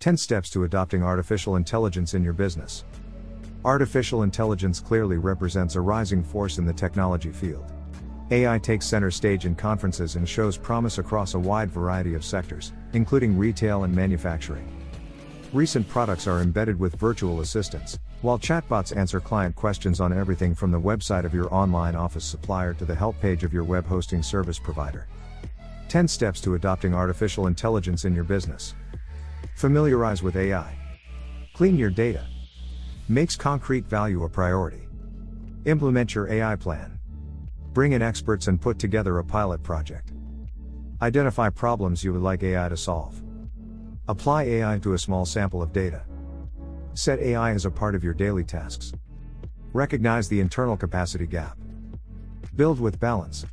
10 Steps to Adopting Artificial Intelligence in Your Business. Artificial intelligence clearly represents a rising force in the technology field. AI takes center stage in conferences and shows promise across a wide variety of sectors, including retail and manufacturing. Recent products are embedded with virtual assistants, while chatbots answer client questions on everything from the website of your online office supplier to the help page of your web hosting service provider. 10 Steps to Adopting Artificial Intelligence in Your Business. Familiarize with AI. Clean your data. Makes concrete value a priority. Implement your AI plan. Bring in experts and put together a pilot project. Identify problems you would like AI to solve. Apply AI to a small sample of data. Set AI as a part of your daily tasks. Recognize the internal capacity gap. Build with balance.